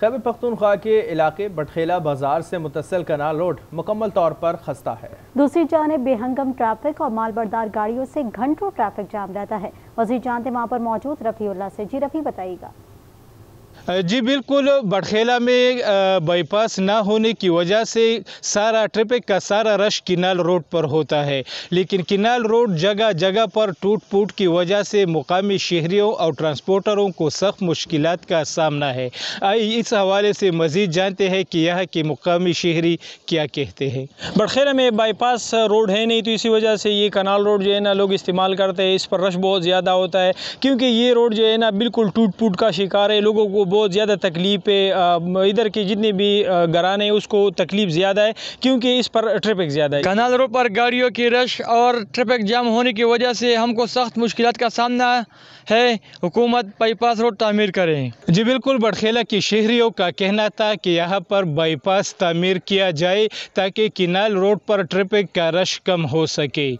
خیبر پختونخوا کے علاقے بٹخیلہ بازار سے متصل کنال روڈ مکمل طور پر خستہ ہے۔ دوسری جانب بے ہنگم ٹریفک اور مال بردار گاڑیوں سے گھنٹوں ٹریفک جام رہتا ہے۔ وزیر جانتے وہاں پر موجود رفیع اللہ سے۔ جی رفیع بتائیے گا۔ جی بالکل، بٹخیلہ میں بائی پاس نہ ہونے کی وجہ سے سارا ٹریفک کا سارا رش کنال روڈ پر ہوتا ہے۔ لیکن کنال روڈ جگہ جگہ پر ٹوٹ پوٹ کی وجہ سے مقامی شہریوں اور ٹرانسپورٹروں کو سخت مشکلات کا سامنا ہے۔ اس حوالے سے مزید جانتے ہیں کہ یہاں کے مقامی شہری کیا کہتے ہیں۔ بٹخیلہ میں بائی پاس روڈ ہے نہیں تو اسی وجہ سے یہ کنال روڈ جو ہے نا لوگ استعمال کرتے ہیں، اس پر رش بہت زیادہ ہوتا ہے۔ کیونکہ یہ روڈ جو ہے نا بالکل ٹوٹ پوٹ کا شکار ہے، لوگوں کو بہت زیادہ تکلیف ہے ادھر کی جتنے بھی گرانے ہیں اس کو تکلیف زیادہ ہے کیونکہ اس پر ٹریفک زیادہ ہے۔ کنال روڈ پر گاڑیوں کی رش اور ٹریفک جام ہونے کی وجہ سے ہم کو سخت مشکلات کا سامنا ہے۔ حکومت بائی پاس روڈ تعمیر کریں جی بالکل بڑخیلہ کی شہریوں کا کہنا تھا کہ یہاں پر بائی پاس تعمیر کیا جائے تاکہ کنال روڈ پر ٹریفک کا رش کم ہو سکے۔